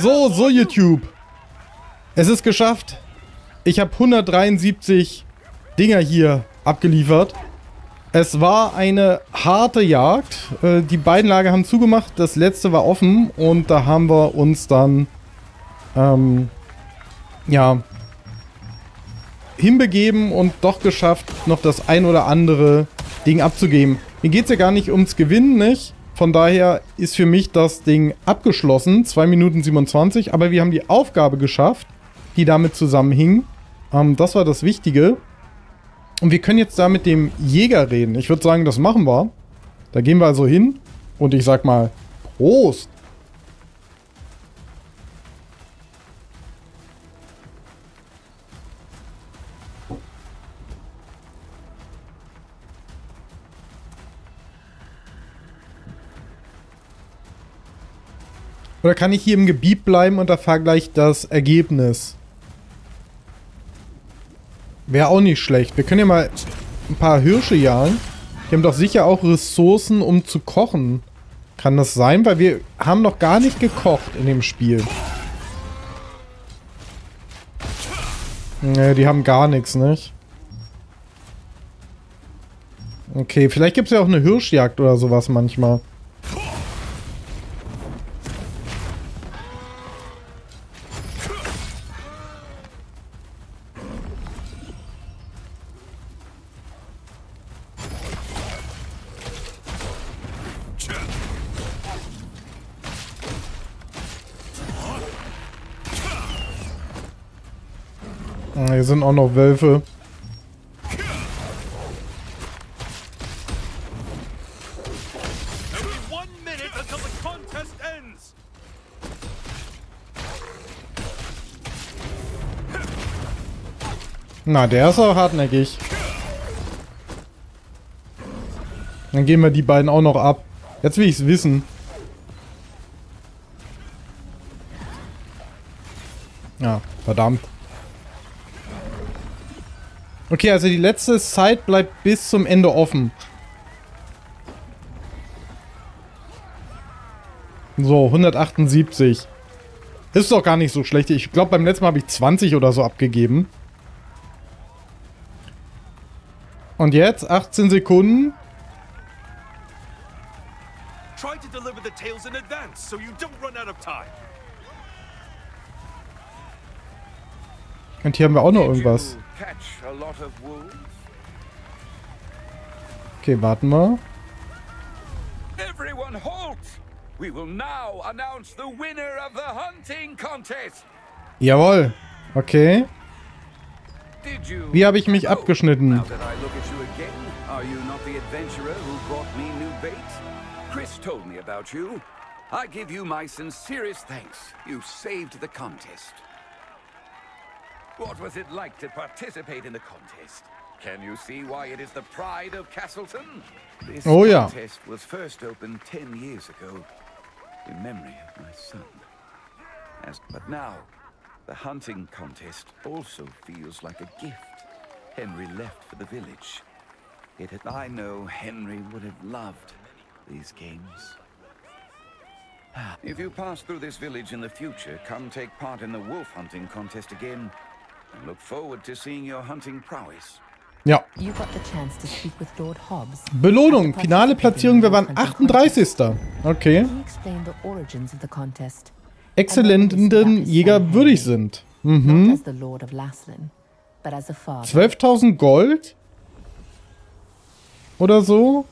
so, so YouTube. Es ist geschafft. Ich habe 173 Dinger hier abgeliefert. Es war eine harte Jagd. Äh, die beiden Lager haben zugemacht, das letzte war offen und da haben wir uns dann ähm, ja hinbegeben und doch geschafft, noch das ein oder andere Ding abzugeben. Mir geht es ja gar nicht ums Gewinnen, nicht? Von daher ist für mich das Ding abgeschlossen. 2 Minuten 27, aber wir haben die Aufgabe geschafft, die damit zusammenhing. Ähm, das war das Wichtige. Und wir können jetzt da mit dem Jäger reden. Ich würde sagen, das machen wir. Da gehen wir also hin. Und ich sag mal, Prost. Oder kann ich hier im Gebiet bleiben und da vergleicht das Ergebnis? Wäre auch nicht schlecht. Wir können ja mal ein paar Hirsche jagen. Die haben doch sicher auch Ressourcen, um zu kochen. Kann das sein? Weil wir haben noch gar nicht gekocht in dem Spiel. Ne, die haben gar nichts, nicht? Okay, vielleicht gibt es ja auch eine Hirschjagd oder sowas manchmal. Sind auch noch Wölfe. Na, der ist auch hartnäckig. Dann gehen wir die beiden auch noch ab. Jetzt will ich es wissen. Ja, verdammt. Okay, also die letzte Zeit bleibt bis zum Ende offen. So, 178. Ist doch gar nicht so schlecht. Ich glaube, beim letzten Mal habe ich 20 oder so abgegeben. Und jetzt 18 Sekunden. Try to deliver the tales in advance so you don't run out of time. Und hier haben wir auch noch irgendwas. Okay, warten wir. Everyone halt! We will now announce the winner of the hunting contest. Jawohl. Okay. Wie habe ich mich abgeschnitten? Chris told me about you. I give you my sincerest thanks. You saved the contest. What was it like to participate in the contest? Can you see why it is the pride of Castleton? This oh, yeah. contest was first opened ten years ago in memory of my son. As, but now, the hunting contest also feels like a gift Henry left for the village. Yet I know Henry would have loved these games. Ah. If you pass through this village in the future, come take part in the wolf hunting contest again Ja. Belohnung, finale Platzierung, wir waren 38. Okay. Exzellenten Jäger würdig sind. Mhm. 12.000 Gold? Oder so?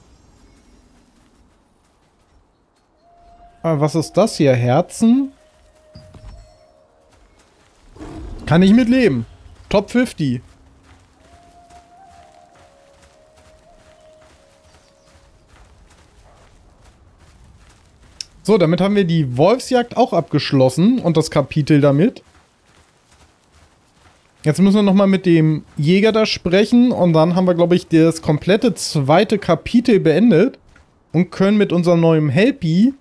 Ah, was ist das hier? Herzen? Kann ich mitleben. Top 50. So, damit haben wir die Wolfsjagd auch abgeschlossen und das Kapitel damit. Jetzt müssen wir nochmal mit dem Jäger da sprechen und dann haben wir, glaube ich, das komplette zweite Kapitel beendet und können mit unserem neuen Helpy,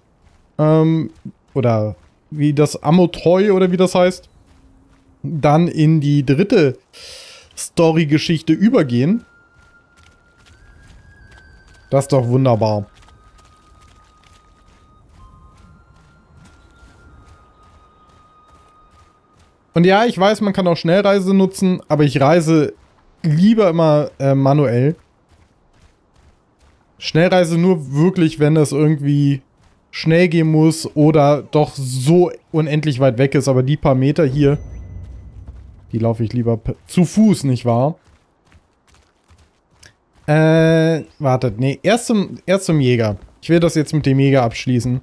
ähm, oder wie das Amotreu oder wie das heißt, dann in die dritte Story-Geschichte übergehen. Das ist doch wunderbar. Und ja, ich weiß, man kann auch Schnellreise nutzen, aber ich reise lieber immer äh, manuell. Schnellreise nur wirklich, wenn das irgendwie schnell gehen muss oder doch so unendlich weit weg ist. Aber die paar Meter hier, die laufe ich lieber zu Fuß, nicht wahr? Äh, wartet, nee, erst zum, erst zum Jäger. Ich will das jetzt mit dem Jäger abschließen.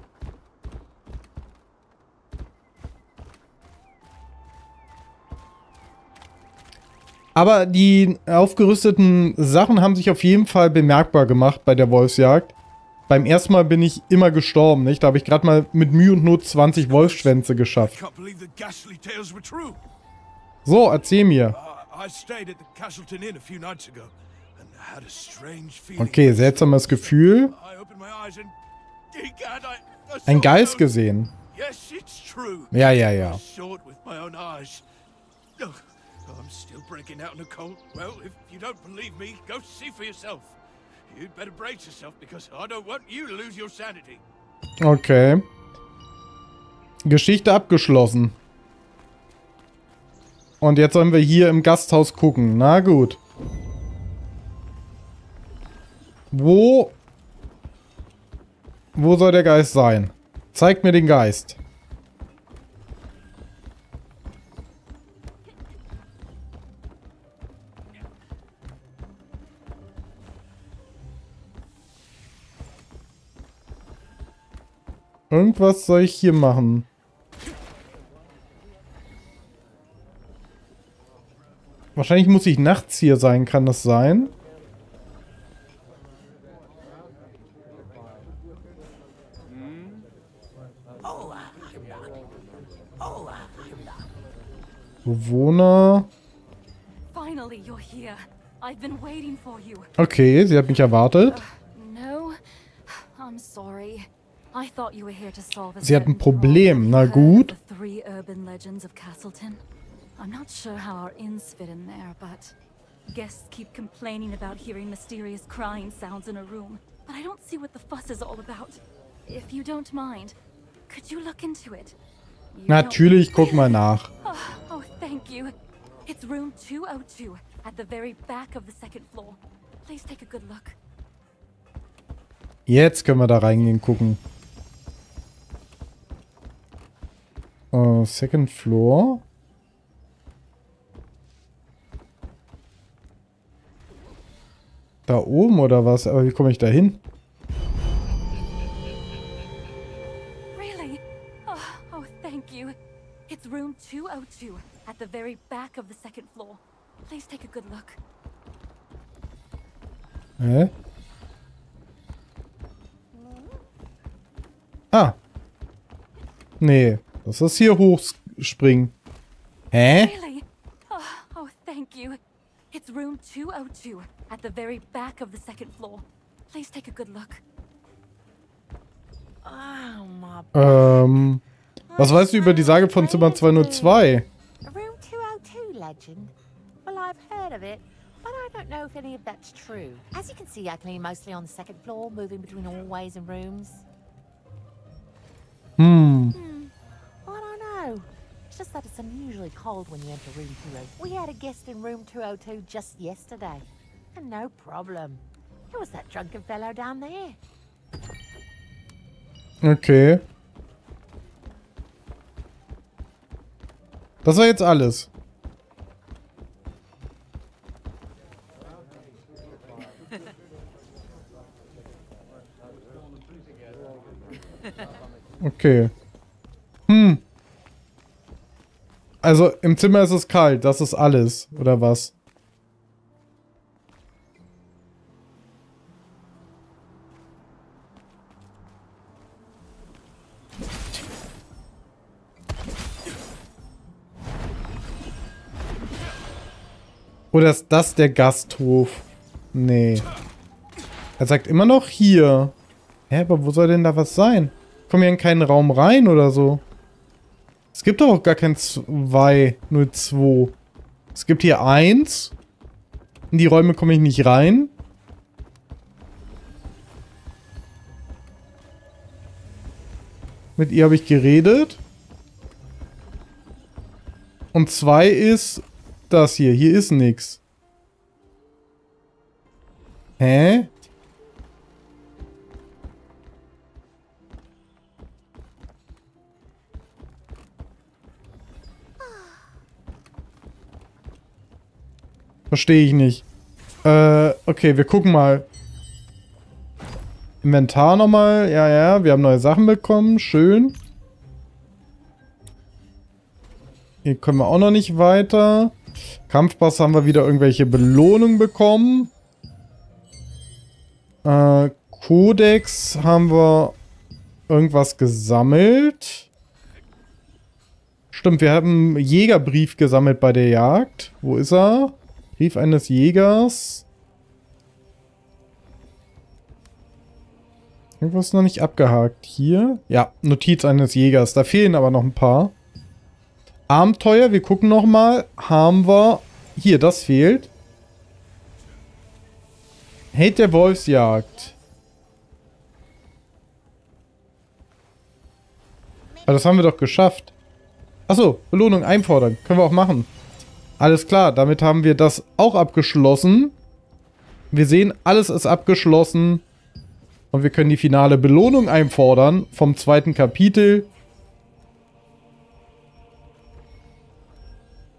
Aber die aufgerüsteten Sachen haben sich auf jeden Fall bemerkbar gemacht bei der Wolfsjagd. Beim ersten Mal bin ich immer gestorben, nicht? Da habe ich gerade mal mit Mühe und Not 20 Wolfsschwänze geschafft. So, erzähl mir. Okay, seltsames Gefühl. Ein Geist gesehen. Ja, ja, ja. I'm still breaking out in a cold. Well, if you don't believe me, go see for yourself. You'd better brace yourself because I don't want you to lose your sanity. Okay. Geschichte abgeschlossen. Und jetzt sollen wir hier im Gasthaus gucken. Na gut. Wo... Wo soll der Geist sein? Zeig mir den Geist. Irgendwas soll ich hier machen. Wahrscheinlich muss ich nachts hier sein, kann das sein? Bewohner. Okay, sie hat mich erwartet. Sie hat ein Problem, na gut. I'm not sure how our inns fit in there, but guests keep complaining about hearing mysterious crying sounds in a room. But I don't see what the fuss is all about. If you don't mind, could you look into it? You Natürlich, guck mal nach. Oh, oh, thank you. It's room 202 at the very back of the second floor. Please take a good look. Jetzt können wir da reingehen gucken. Uh, second floor. Da oben oder was? Aber wie komme ich da hin? Really? Oh, oh, thank you. It's room 202 at the very back of the second floor. Please take a good look. Hä? Ah. Nee. Das ist hier hochspringen. Hä? Really? Oh, oh, thank you. It's room 202 at the very back of the second floor. Please take a good look. Oh, ähm, was weißt du über die Sage von Zimmer 202? Room 202 legend. Well, I've heard of it, but I don't know if any of that's true. As you can see, I clean mostly on the second floor, moving between hallways and rooms. Hmm. hmm. It's just that it's unusually cold when you enter room 202. We had a guest in room 202 just yesterday. And no problem. It was that drunken fellow down there. Okay. Das war jetzt alles. Okay. Hm. Also im Zimmer ist es kalt, das ist alles, oder was? Oder ist das der Gasthof? Nee. Er sagt immer noch hier. Hä, aber wo soll denn da was sein? Kommen wir in keinen Raum rein oder so? Es gibt doch auch gar kein 2, nur 2. Es gibt hier 1. In die Räume komme ich nicht rein. Mit ihr habe ich geredet. Und zwei ist das hier. Hier ist nichts. Hä? Verstehe ich nicht. Äh, okay, wir gucken mal. Inventar nochmal. Ja, ja, wir haben neue Sachen bekommen. Schön. Hier können wir auch noch nicht weiter. Kampfpass haben wir wieder irgendwelche Belohnungen bekommen. Äh, Codex haben wir irgendwas gesammelt. Stimmt, wir haben einen Jägerbrief gesammelt bei der Jagd. Wo ist er? Brief eines Jägers. Irgendwas noch nicht abgehakt. Hier. Ja, Notiz eines Jägers. Da fehlen aber noch ein paar. Abenteuer, wir gucken nochmal. Haben wir... Hier, das fehlt. Hate der Wolfsjagd. Aber das haben wir doch geschafft. Achso, Belohnung einfordern. Können wir auch machen. Alles klar, damit haben wir das auch abgeschlossen. Wir sehen, alles ist abgeschlossen. Und wir können die finale Belohnung einfordern vom zweiten Kapitel.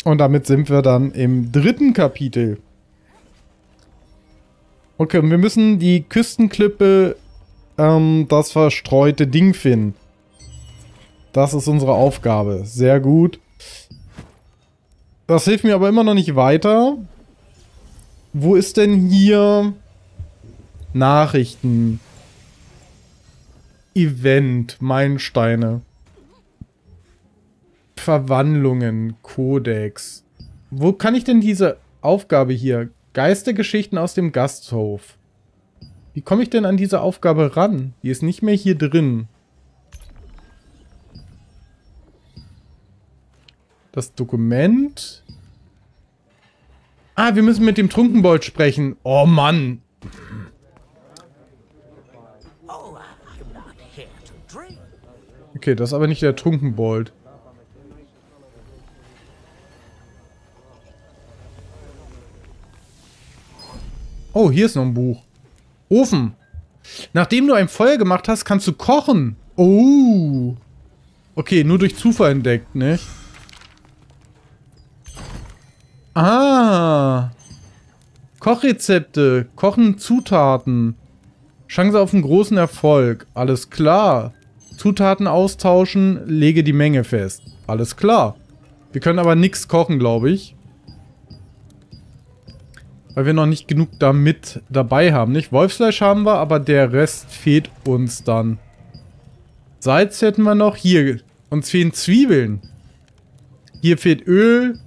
Und damit sind wir dann im dritten Kapitel. Okay, wir müssen die Küstenklippe, ähm, das verstreute Ding finden. Das ist unsere Aufgabe. Sehr gut. Das hilft mir aber immer noch nicht weiter. Wo ist denn hier Nachrichten? Event, Meilensteine. Verwandlungen, Kodex. Wo kann ich denn diese Aufgabe hier? Geistergeschichten aus dem Gasthof. Wie komme ich denn an diese Aufgabe ran? Die ist nicht mehr hier drin. Das Dokument. Ah, wir müssen mit dem Trunkenbold sprechen. Oh Mann. Okay, das ist aber nicht der Trunkenbold. Oh, hier ist noch ein Buch. Ofen. Nachdem du ein Feuer gemacht hast, kannst du kochen. Oh. Okay, nur durch Zufall entdeckt, nicht? Ah. Kochrezepte, kochen Zutaten. Chance auf einen großen Erfolg. Alles klar. Zutaten austauschen, lege die Menge fest. Alles klar. Wir können aber nichts kochen, glaube ich. Weil wir noch nicht genug damit dabei haben, nicht? Wolfsfleisch haben wir, aber der Rest fehlt uns dann. Salz hätten wir noch. Hier, uns fehlen Zwiebeln. Hier fehlt Öl.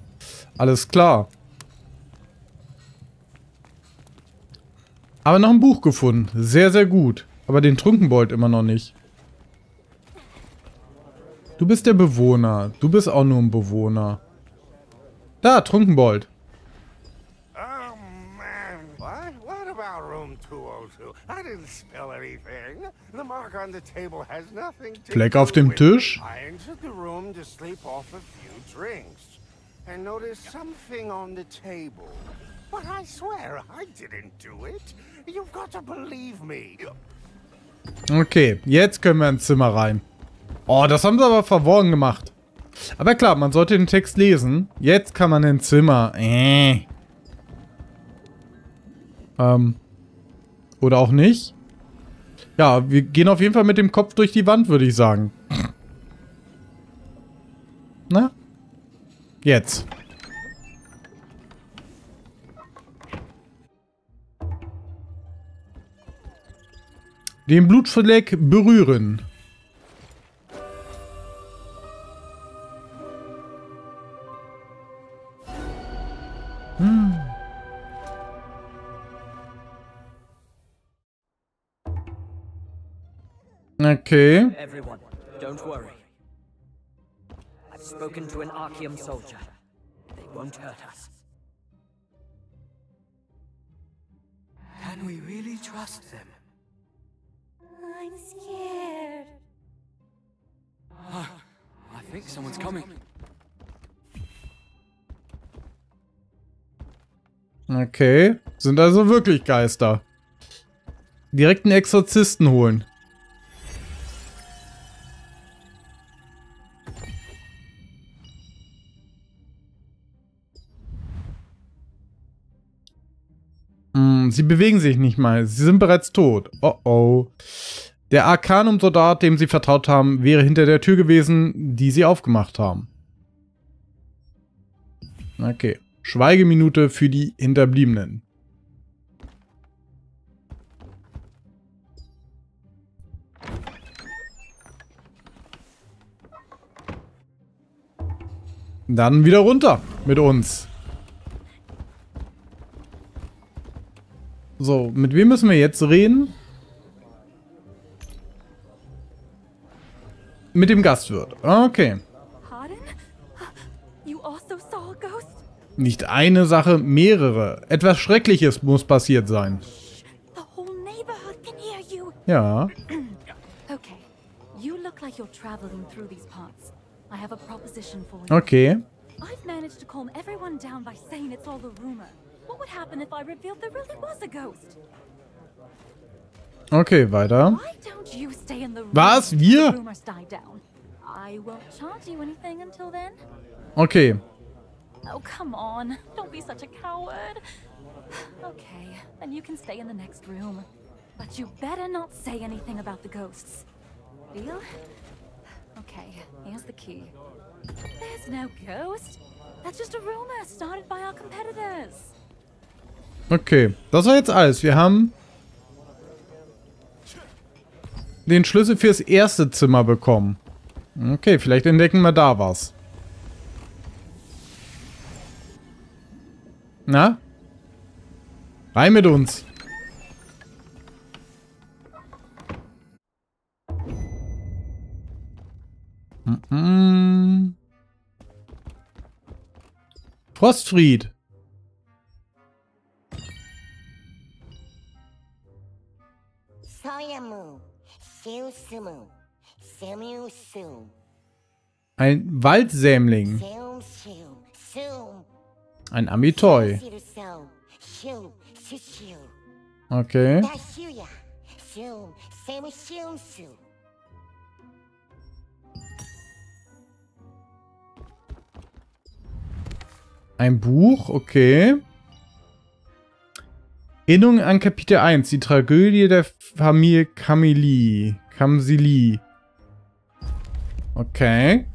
Alles klar. Aber noch ein Buch gefunden. Sehr, sehr gut. Aber den Trunkenbold immer noch nicht. Du bist der Bewohner. Du bist auch nur ein Bewohner. Da, Trunkenbold. Oh man, what? What about room 202? I didn't spill anything. The mark on the table has nothing to Fleck auf dem Tisch. I entered the room to sleep off a few drinks and noticed something on the table. But I swear I didn't do it. You've got to believe me. Okay, jetzt können wir ins Zimmer rein. Oh, das haben sie aber verworren gemacht. Aber klar, man sollte den Text lesen. Jetzt kann man ins Zimmer. Äh. Ähm. Oder auch nicht. Ja, wir gehen auf jeden Fall mit dem Kopf durch die Wand, würde ich sagen. Na? Jetzt. Den Blutfleck berühren. Okay. Everyone, don't worry. I've spoken to an Archeum soldier. They won't hurt us. Can we really trust them? I'm scared. Oh, I think someone's coming. Okay, sind also wirklich Geister. Direkten Exorzisten holen. Sie bewegen sich nicht mal. Sie sind bereits tot. Oh oh. Der Arcanum-Soldat, dem sie vertraut haben, wäre hinter der Tür gewesen, die sie aufgemacht haben. Okay. Schweigeminute für die Hinterbliebenen. Dann wieder runter mit uns. So, mit wem müssen wir jetzt reden? Mit dem Gastwirt. Okay. Nicht eine Sache, mehrere. Etwas Schreckliches muss passiert sein. Ja. Okay. I've managed to calm everyone down by saying it's all a rumor. What would happen if I revealed there really was a ghost? Okay, weiter. Was? Wir? Okay. Oh, come on. Don't be such a coward. Okay, then you can stay in the next room. But you better not say anything about the ghosts. Deal? Okay, here's the key. There's no ghost. That's just a rumor started by our competitors. Okay, das war jetzt alles. Wir haben den Schlüssel fürs erste Zimmer bekommen. Okay, vielleicht entdecken wir da was. Na? Rein mit uns. Mm -mm. Frostfried. Ein Waldsämling. Ein Amitoy. Okay. Ein Buch, okay. Erinnerung an Kapitel 1, die Tragödie der Familie Camili. Kamsili. Okay.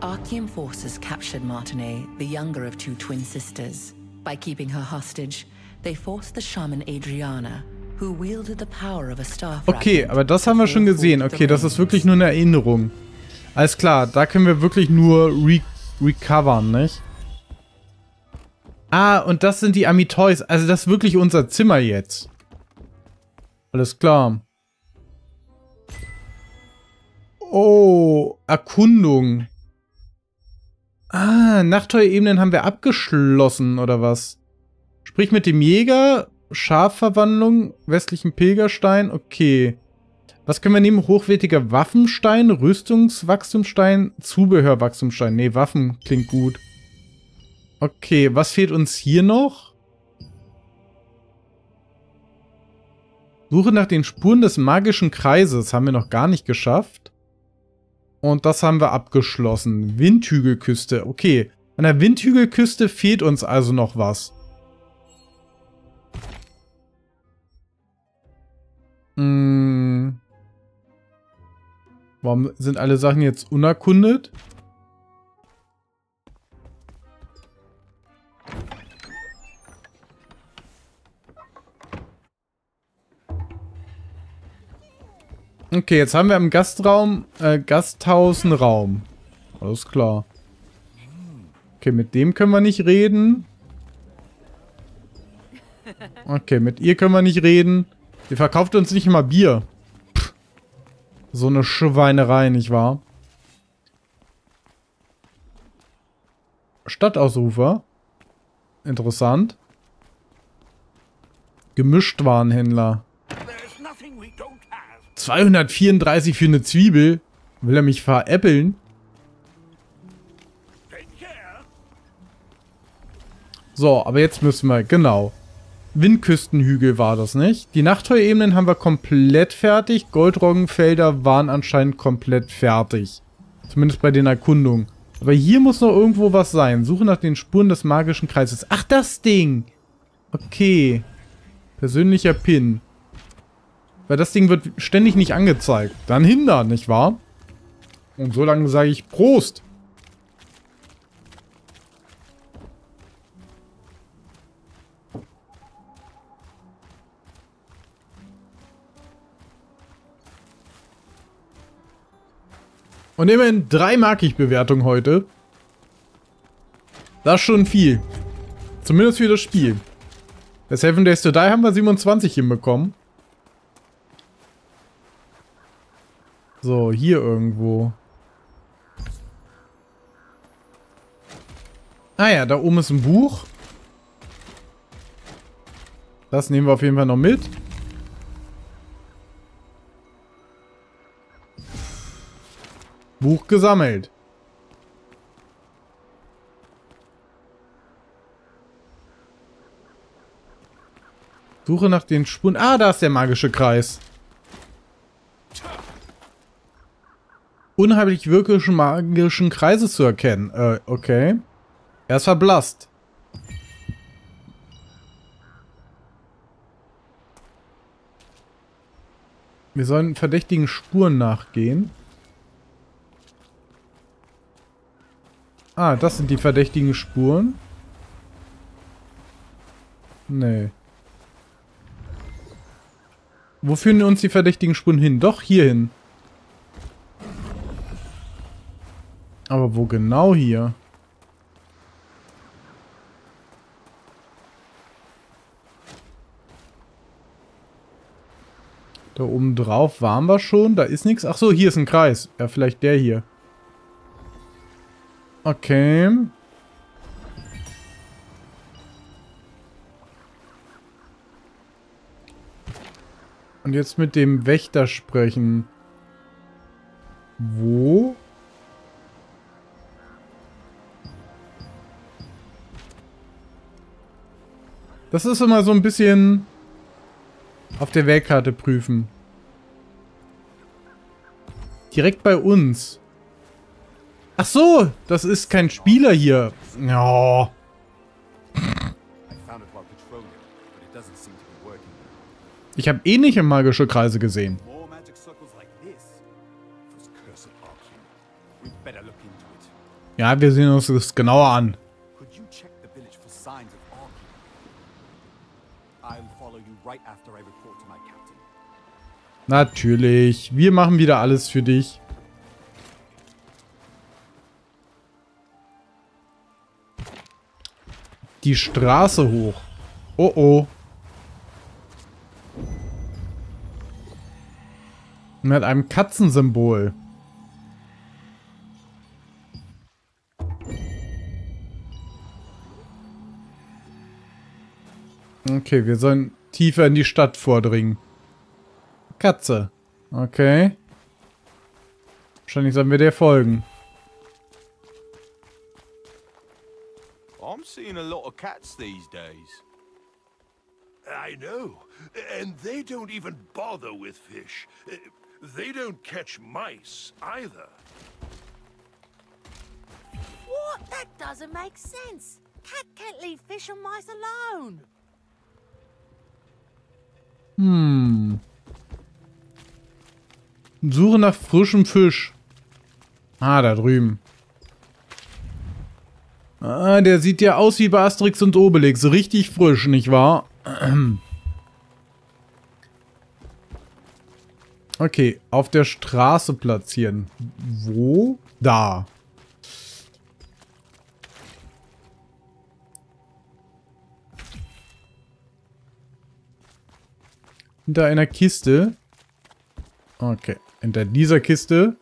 Archean forces captured Martinet, the younger of two twin sisters. By keeping her hostage, they forced the shaman Adriana, Okay, aber das haben wir schon gesehen. Okay, das ist wirklich nur eine Erinnerung. Alles klar, da können wir wirklich nur re recovern, nicht? Ah, und das sind die Amitoys. Also das ist wirklich unser Zimmer jetzt. Alles klar. Oh, Erkundung. Ah, Nachteuer-Ebenen haben wir abgeschlossen, oder was? Sprich mit dem Jäger, Schafverwandlung, westlichen Pilgerstein, okay. Was können wir nehmen? Hochwertiger Waffenstein, Rüstungswachstumstein, Zubehörwachstumstein. Nee, Waffen klingt gut. Okay, was fehlt uns hier noch? Suche nach den Spuren des magischen Kreises. Haben wir noch gar nicht geschafft. Und das haben wir abgeschlossen. Windhügelküste. Okay. An der Windhügelküste fehlt uns also noch was. Hm. Warum sind alle Sachen jetzt unerkundet? Okay, jetzt haben wir im Gastraum, äh, Gasthaus einen Raum. Alles klar. Okay, mit dem können wir nicht reden. Okay, mit ihr können wir nicht reden. Die verkauft uns nicht mal Bier. Pff. So eine Schweinerei, nicht wahr? Stadtausrufer. Interessant. Gemischtwarenhändler. 234 für eine Zwiebel. Will er mich veräppeln? So, aber jetzt müssen wir, genau. Windküstenhügel war das nicht. Die Nachtheuebenen haben wir komplett fertig. Goldroggenfelder waren anscheinend komplett fertig. Zumindest bei den Erkundungen. Aber hier muss noch irgendwo was sein. Suche nach den Spuren des magischen Kreises. Ach, das Ding! Okay. Persönlicher Pin. Weil das Ding wird ständig nicht angezeigt. Dann hindern, nicht wahr? Und so lange sage ich Prost! Und immerhin drei mag ich Bewertungen heute. Das ist schon viel. Zumindest für das Spiel. Bei Seven Days to Die haben wir 27 hinbekommen. So, hier irgendwo. Ah ja, da oben ist ein Buch. Das nehmen wir auf jeden Fall noch mit. Buch gesammelt. Suche nach den Spuren. Ah, da ist der magische Kreis. Unheimlich wirklichen magischen Kreise zu erkennen. Äh, okay. Er ist verblasst. Wir sollen verdächtigen Spuren nachgehen. Ah, das sind die verdächtigen Spuren. Nee. Wo führen uns die verdächtigen Spuren hin? Doch, hierhin. Aber wo genau hier? Da oben drauf waren wir schon. Da ist nichts. Ach so, hier ist ein Kreis. Ja, vielleicht der hier. Okay. Und jetzt mit dem Wächter sprechen. Wo? Das ist immer so ein bisschen auf der Weltkarte prüfen. Direkt bei uns. Ach so, das ist kein Spieler hier. Ja. Ich habe ähnliche magische Kreise gesehen. Ja, wir sehen uns das genauer an. Natürlich. Wir machen wieder alles für dich. Die Straße hoch. Oh oh. Mit einem Katzensymbol. Okay, wir sollen tiefer in die Stadt vordringen. Katze. Okay. Wahrscheinlich sollen wir der folgen. Seeing a lot of cats these days. I know. And they don't even bother with fish. They don't catch mice, either. What? That doesn't make sense. Cat can't leave fish and mice alone. Hmm. Suche nach frischem Fisch. Ah, da drüben. Ah, der sieht ja aus wie bei Asterix und Obelix. Richtig frisch, nicht wahr? Okay, auf der Straße platzieren. Wo? Da. Hinter einer Kiste. Okay, hinter dieser Kiste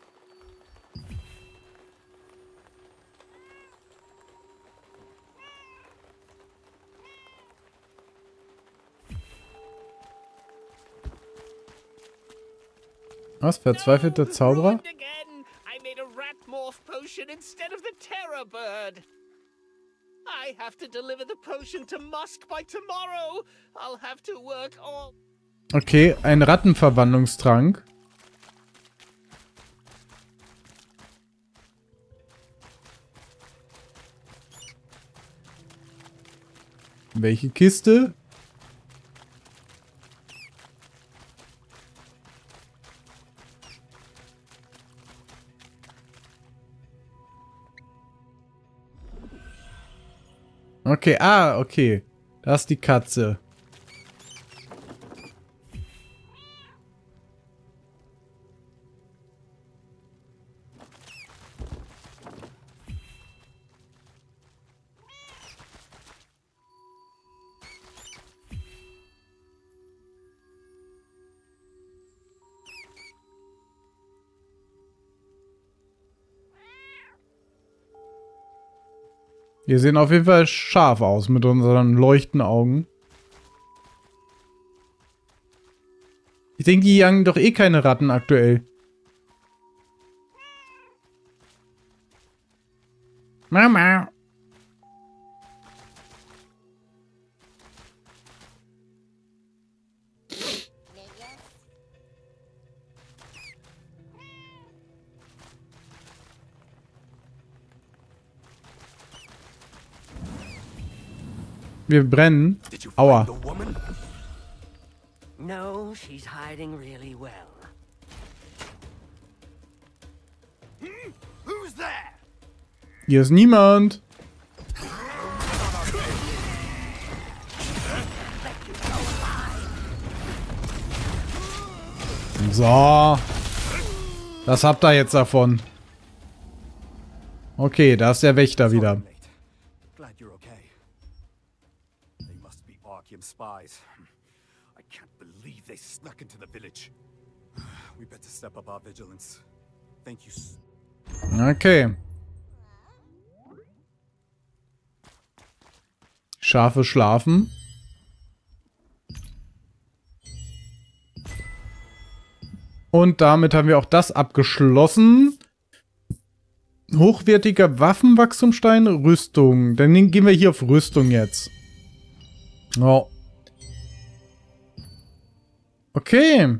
Was? Verzweifelter Zauberer? potion instead of the terror bird. I have to deliver the potion to Musk by tomorrow. I'll have to work all. Okay, ein Rattenverwandlungstrank. Welche Kiste? Okay, ah, okay. Da ist die Katze. Wir sehen auf jeden Fall scharf aus mit unseren leuchtenden Augen. Ich denke, die jagen doch eh keine Ratten aktuell. Mama. Wir brennen. Did you Aua. No, she's hiding really well. Who's there? Hier ist niemand. So. Das habt ihr jetzt davon. Okay, da ist der Wächter wieder. Archeum spies. I can't believe they snuck into the village. We better step up our vigilance. Thank you. Okay. Schafe schlafen. Und damit haben wir auch das abgeschlossen. Hochwertiger Waffenwachstumstein, Rüstung. Dann gehen wir hier auf Rüstung jetzt. Oh. Okay.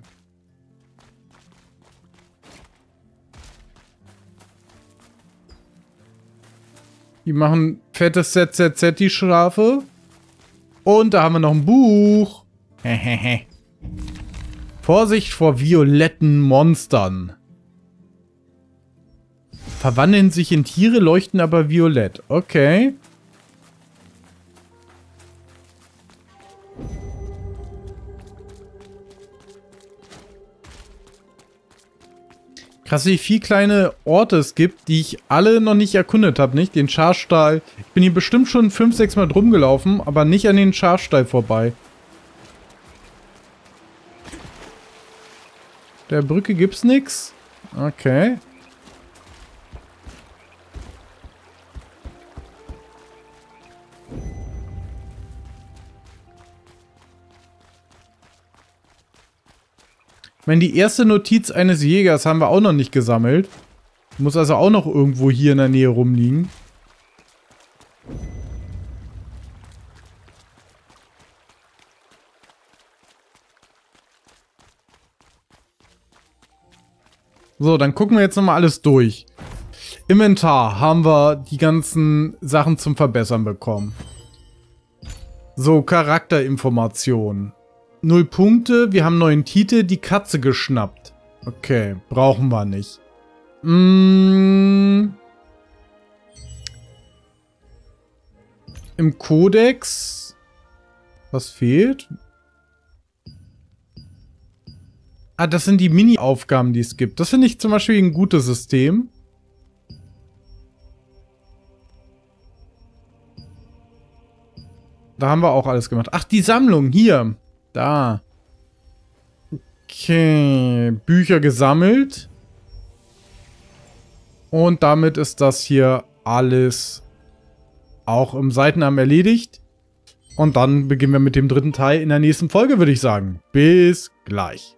Die machen fettes ZZZ die Strafe. Und da haben wir noch ein Buch. Hehehe. Vorsicht vor violetten Monstern. Verwandeln sich in Tiere, leuchten aber violett. Okay. Krass, wie viele kleine Orte es gibt, die ich alle noch nicht erkundet habe, nicht? Den Scharstall. Ich bin hier bestimmt schon fünf, sechs Mal drum gelaufen, aber nicht an den Scharstall vorbei. Der Brücke gibt's nix. Okay. Meine, die erste Notiz eines Jägers haben wir auch noch nicht gesammelt. Muss also auch noch irgendwo hier in der Nähe rumliegen. So, dann gucken wir jetzt nochmal alles durch. Inventar haben wir die ganzen Sachen zum Verbessern bekommen. So, Charakterinformationen. Null Punkte, wir haben neuen Titel, die Katze geschnappt. Okay, brauchen wir nicht. Mm. Im Kodex. Was fehlt? Ah, das sind die Mini-Aufgaben, die es gibt. Das finde ich zum Beispiel ein gutes System. Da haben wir auch alles gemacht. Ach, die Sammlung, hier. Da. Okay, Bücher gesammelt. Und damit ist das hier alles auch im Seitenarm erledigt. Und dann beginnen wir mit dem dritten Teil in der nächsten Folge, würde ich sagen. Bis gleich.